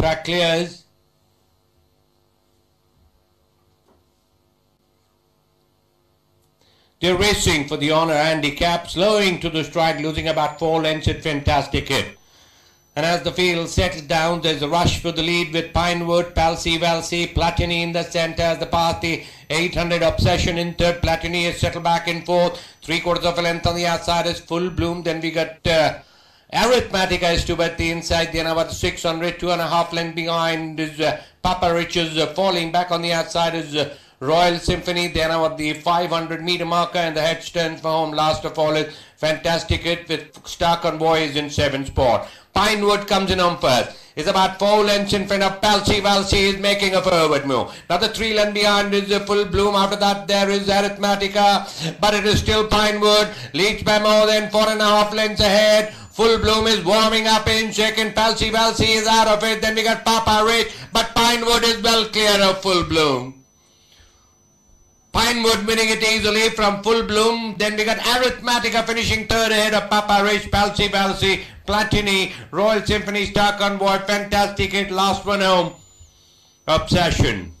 Track. They're racing for the honor handicap, slowing to the stride, losing about four lengths at fantastic hit. And as the field settles down, there's a rush for the lead with Pinewood, Palsy, Valsy, Platini in the centre as the party. 800 Obsession in third. Platini is settled back in fourth. Three quarters of a length on the outside is Full Bloom. Then we got uh, Arithmetica is two at the inside. Then about 600, two and a half length behind is uh, Papa Riches. Uh, falling back on the outside is uh, Royal Symphony. Then about the 500 meter marker and the headstand for home. Last of all is Fantastic Hit with Star Convoy is in seventh spot. Pinewood comes in on first. Is about four lengths in front of Palsy. Valsy is making a forward move. Now the three length behind is a full bloom. After that there is Arithmetica. But it is still Pinewood. Leads by more than four and a half lengths ahead. Full Bloom is warming up in second. Palsy Valsy is out of it. Then we got Papa Rich. But Pinewood is well clear of Full Bloom. Pinewood winning it easily from Full Bloom. Then we got Arithmetica finishing third ahead of Papa Rich, Palsy Valsy, Platini, Royal Symphony, Star Convoy, Fantastic Hit, last one home. Obsession.